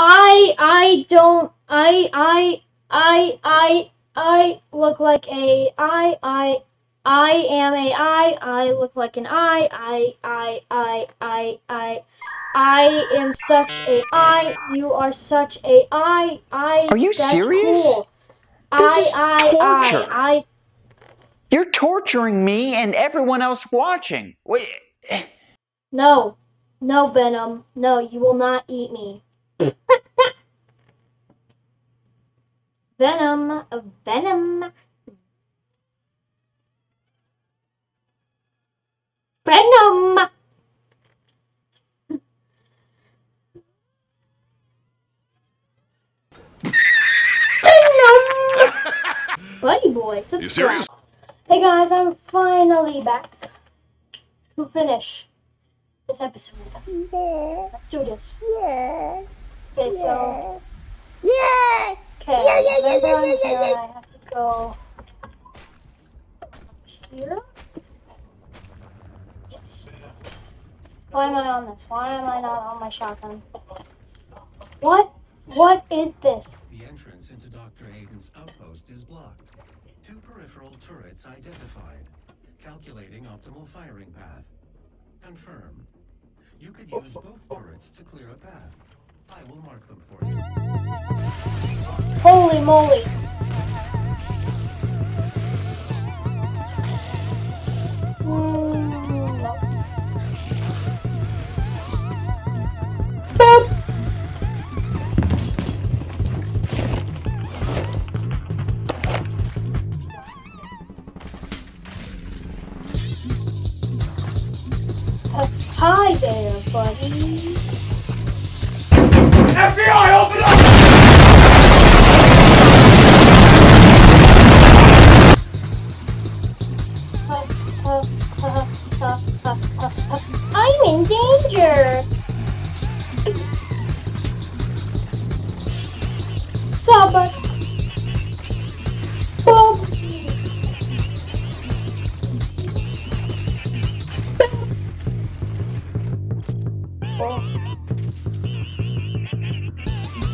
I I don't I I I I I look like a I I I am a I I look like an I I I I I I I am such a I you are such a I I Are you serious? Cool. This I is I torture. I I You're torturing me and everyone else watching. Wait. no no Venom no you will not eat me. Venom Venom Venom. Venom. Buddy boy, subscribe. You serious? Hey guys, I'm finally back to finish this episode. Let's do this. Okay, so. Yeah! Okay, remember I'm here and I have to go here? Yes. Why am I on this? Why am I not on my shotgun? What? What is this? The entrance into Dr. Hayden's outpost is blocked. Two peripheral turrets identified. Calculating optimal firing path. Confirmed. You could use both turrets to clear a path. I will mark them for you. Holy moly. Uh, Hi there, buddy. Danger.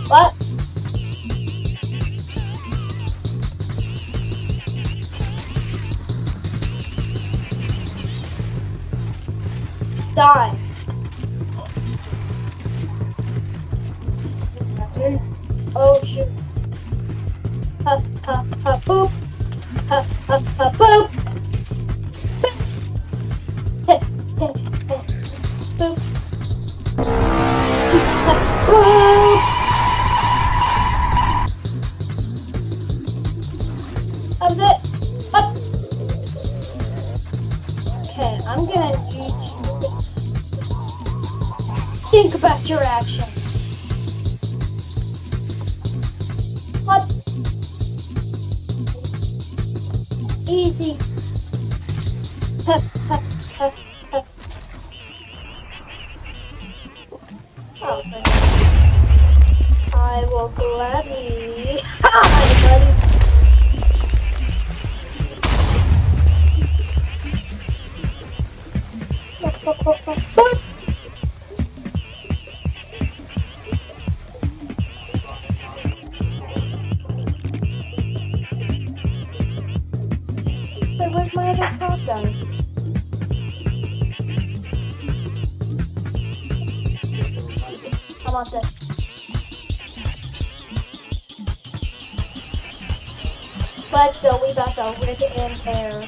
What? Die. Oh shoot. Ha ha ha poop. Ha ha ha poop. Heh, heh, heh. Poop. Ha, poop. That was it. Up. Okay, I'm gonna need you think about your actions. Easy. I will. Hi, Want this. Let's go, we got the rig in air.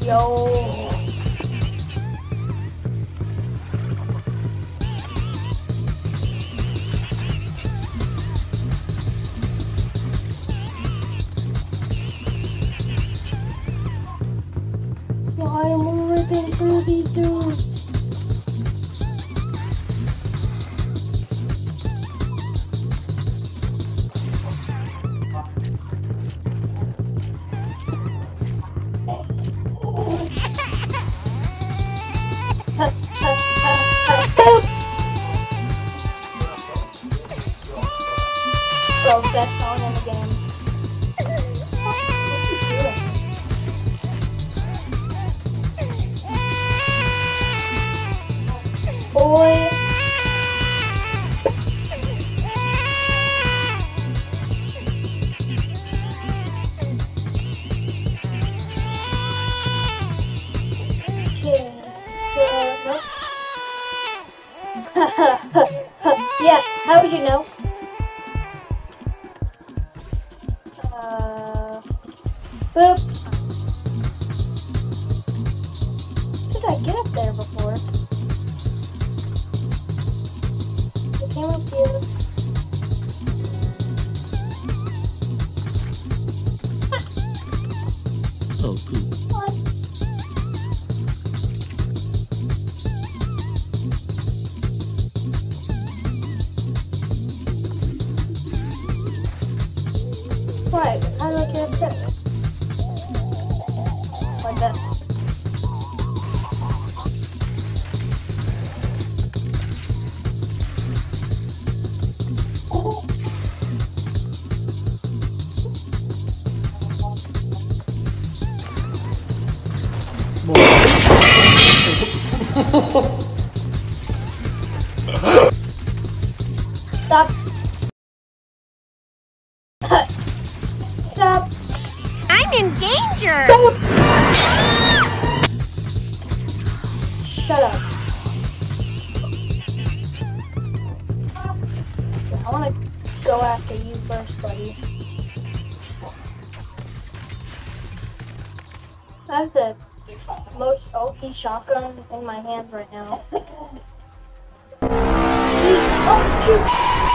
Yo. I get up there before? I here. Oh, poop. What? What? How do I get up there? Stop. Stop. I'm in danger! Stop. Shut up. I want to go after you first, buddy. I have the most OP shotgun in my hands right now. Oh, shoot!